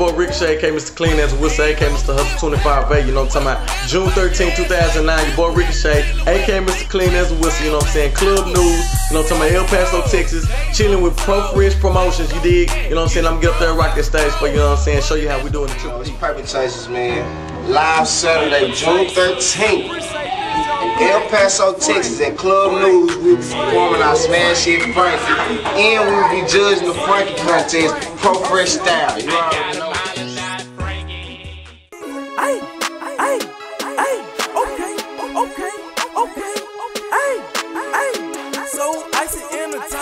boy Ricochet, aka Mr. Clean as whistle, aka Mr. Hustle 25A, you know what I'm talking about? June 13, 2009, your boy Ricochet, aka Mr. Clean as a whistle, you know what I'm saying? Club News, you know what I'm talking about? El Paso, Texas, chilling with Profresh Promotions, you dig? You know what I'm saying? I'm gonna get up there and rock that stage for you, know what I'm saying? Show you how we doing the triple It's Chasers, man. Live Saturday, June 13th. El Paso, Texas at Club News. We'll be performing our smash hit Frankie. And we'll be judging the Frankie contest, Profresh Style. You. Okay, okay, okay, hey, hey, so icy in the.